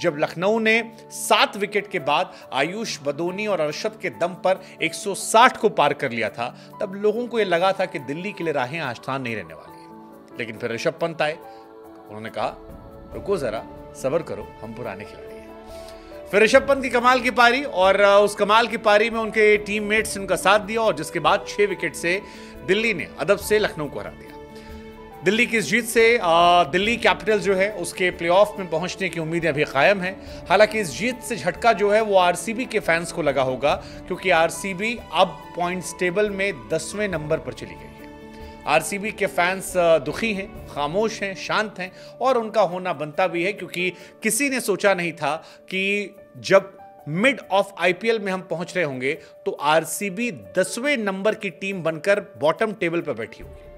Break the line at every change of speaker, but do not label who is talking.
जब लखनऊ ने सात विकेट के बाद आयुष बदोनी और अरशद के दम पर 160 को पार कर लिया था, तब लोगों को यह लगा था कि दिल्ली के लिए राहें आसान नहीं रहने वाली है। लेकिन फिर ऋषभ पंत आए। उन्होंने कहा, रुको जरा, सबर करो, हम पुराने खिलाड़ी हैं। फिर ऋषभ पंत की कमाल की पारी और उस कमाल की पारी में उनके टीम मेट्स ने उनका साथ दिया और जिसके बाद छह विकेट से दिल्ली ने अदब से लखनऊ को हरा दिया। दिल्ली की इस जीत से दिल्ली कैपिटल जो है उसके प्लेऑफ में पहुँचने की उम्मीदें अभी कायम हैं। हालाँकि इस जीत से झटका जो है वो आरसीबी के फैंस को लगा होगा, क्योंकि आरसीबी अब पॉइंट्स टेबल में दसवें नंबर पर चली गई है। आरसीबी के फैंस दुखी हैं, खामोश हैं, शांत हैं, और उनका होना बनता भी है, क्योंकि किसी ने सोचा नहीं था कि जब मिड ऑफ़ आईपीएल में हम पहुँच रहे होंगे तो आरसीबी दसवें नंबर की टीम बनकर बॉटम टेबल पर बैठी होगी।